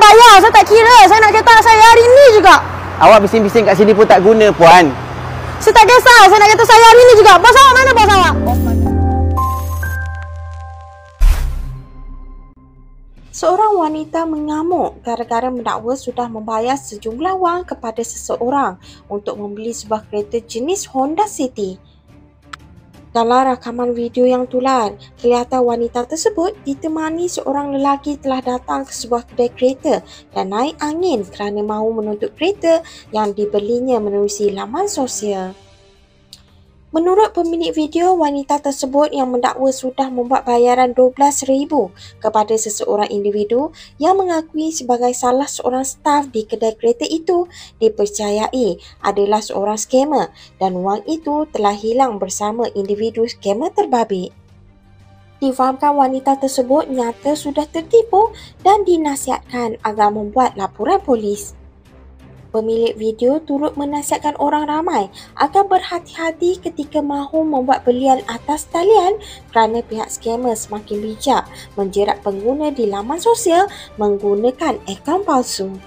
bayar, saya tak kira. Saya nak kereta saya hari ni juga. Awak bising-bising kat sini pun tak guna puan. Saya tak kisah, saya nak kereta saya hari ni juga. Bos awak mana bos awak? Seorang wanita mengamuk gara-gara mendakwa sudah membayar sejumlah wang kepada seseorang untuk membeli sebuah kereta jenis Honda City. Dalam rakaman video yang tular, kelihatan wanita tersebut ditemani seorang lelaki telah datang ke sebuah kedai kereta dan naik angin kerana mahu menuntut kereta yang dibelinya menerusi laman sosial. Menurut pemilik video, wanita tersebut yang mendakwa sudah membuat bayaran RM12,000 kepada seseorang individu yang mengakui sebagai salah seorang staf di kedai kereta itu dipercayai adalah seorang skamer dan wang itu telah hilang bersama individu skamer terbabit. Difahamkan wanita tersebut nyata sudah tertipu dan dinasihatkan agar membuat laporan polis. Pemilik video turut menasihatkan orang ramai agar berhati-hati ketika mahu membuat belian atas talian kerana pihak skamer semakin bijak menjerat pengguna di laman sosial menggunakan akaun palsu.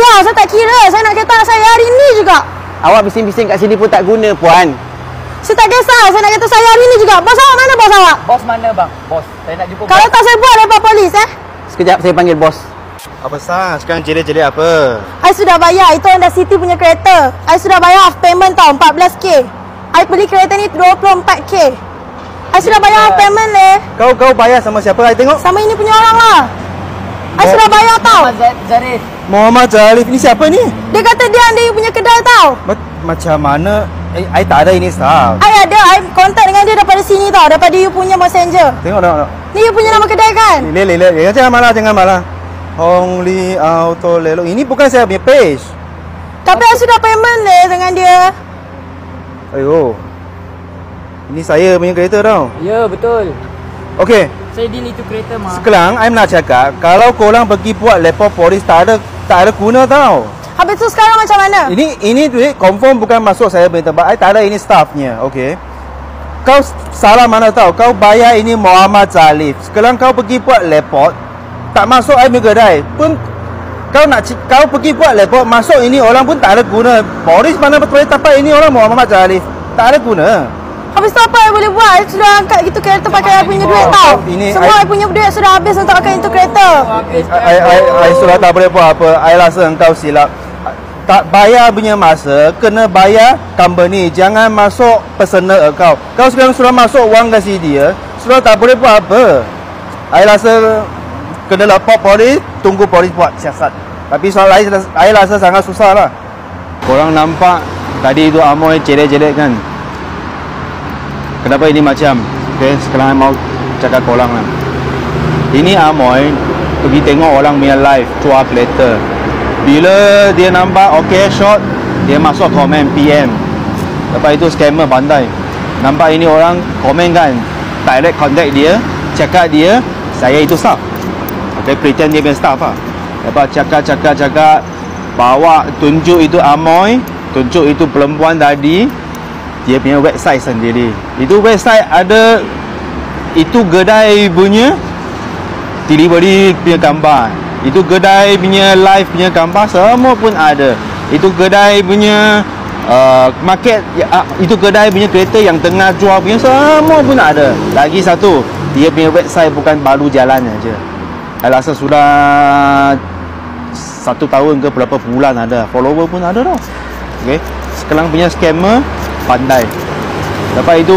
Saya bayar, saya tak kira. Saya nak kereta saya hari ni juga. Awak bising-bising kat sini pun tak guna puan. Saya tak kisah, saya nak kereta saya hari ni juga. Bos awak mana bos awak? Bos mana bang? Bos, saya nak jumpa Kalau tak saya buat lepas polis eh. Sekejap saya panggil bos. Apa sah? Sekarang jerit-jerit apa? I sudah bayar, itu Honda City punya kereta. I sudah bayar off payment tau, 14k. I beli kereta ni 24k. I sudah bayar off payment leh. Kau kau bayar sama siapa? I tengok. Sama ini punya orang lah. I sudah bayar tau. Muhammad Zar- Zarif. Muhammad Jalif ni siapa ni? Dia kata dia ada punya kedai tau. Ma- macam mana? Eh, I tak ada ini staff. I ada, I kontak dengan dia daripada sini tau. Daripada you punya messenger. Tengok tengok. tengok. Ni you punya nama kedai kan? Lele lele. lele. Jangan malah jangan malah. Hong Li Auto Lelo. Ini bukan saya punya page. Tapi I sudah payment leh dengan dia. Ayo. Ini saya punya kereta tau. Ya, betul. Okey. Deal itu kereta mah. Sekarang I nak cakap kalau korang pergi buat lapor polis tak ada tak ada guna tau. Habis tu sekarang macam mana? Ini ini duit confirm bukan masuk saya punya tempat. I tak ada ini staffnya. Okey. Kau salah mana tahu? Kau bayar ini Muhammad Zalif. Sekarang kau pergi buat lapor tak masuk I punya kedai. Pun kau nak kau pergi buat lapor masuk ini orang pun tak ada guna. Polis mana boleh dapat ini orang Muhammad Zalif. Tak ada guna. Habis tu apa I boleh buat? I sudah angkat itu kereta pakai I punya duit tau. Ini Semua I- I punya duit sudah habis untuk angkat itu kereta. I, I, I sudah tak boleh buat apa. I rasa engkau silap. Tak bayar punya masa, kena bayar company. Jangan masuk personal account. Kau sekarang sudah masuk wang kasi dia, sudah tak boleh buat apa. I rasa kena lapor polis, tunggu polis buat siasat. Tapi soal lain, I rasa sangat susah lah. Korang nampak tadi itu Amoy jelek-jelek kan? Kenapa ini macam? Okay, sekarang mau cakap korang lah. Ini Amoy pergi tengok orang punya live 12 later. Bila dia nampak okay shot, dia masuk komen PM. Lepas itu scammer pandai. Nampak ini orang komen kan, direct contact dia, cakap dia, saya itu staff. Okay, pretend dia punya staff lah. Lepas cakap-cakap-cakap, bawa tunjuk itu Amoy, tunjuk itu perempuan tadi, dia punya website sendiri. Itu website ada itu kedai punya delivery punya gambar. Itu kedai punya live punya gambar semua pun ada. Itu kedai punya uh, market uh, itu kedai punya kereta yang tengah jual punya semua pun ada. Lagi satu, dia punya website bukan baru jalan aja. Saya rasa sudah satu tahun ke berapa bulan ada follower pun ada tau okay. sekarang punya scammer pandai. Lepas itu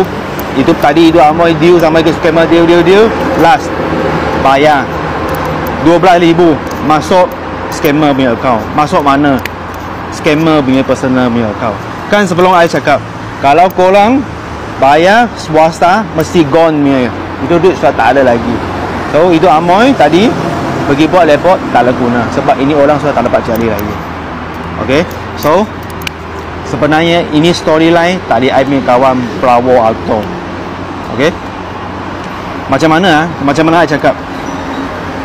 itu tadi itu Amoy deal sampai ke scammer deal deal deal last. Bayar. 12,000 masuk scammer punya account. Masuk mana? Scammer punya personal punya account. Kan sebelum saya cakap kalau korang bayar swasta mesti gone punya. Itu duit sudah tak ada lagi. So itu Amoy tadi pergi buat laptop tak ada guna sebab ini orang sudah tak dapat cari lagi. Okay? So sebenarnya ini storyline tadi I punya kawan Prawo Auto okay macam mana ah? macam mana I cakap?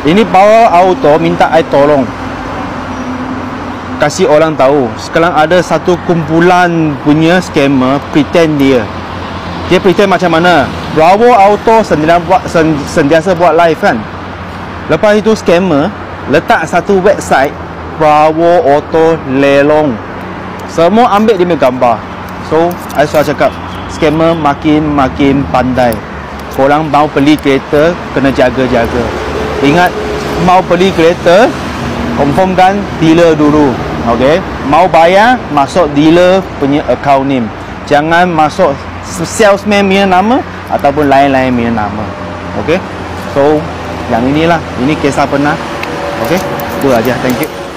Ini Power Auto minta I tolong. Kasih orang tahu. Sekarang ada satu kumpulan punya scammer pretend dia. Dia pretend macam mana? Bravo Auto sentiasa buat sen, sentiasa buat live kan? Lepas itu scammer letak satu website Bravo Auto Lelong semua ambil dia punya gambar so I selalu cakap scammer makin makin pandai korang mau beli kereta kena jaga-jaga ingat mau beli kereta confirmkan dealer dulu Okey, mau bayar masuk dealer punya account name. Jangan masuk salesman punya nama ataupun lain-lain punya nama. Okey. So, yang inilah, ini kisah pernah. Okey. Itu aja. Thank you.